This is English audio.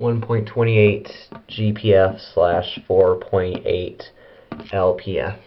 1.28 GPF slash 4.8 LPF.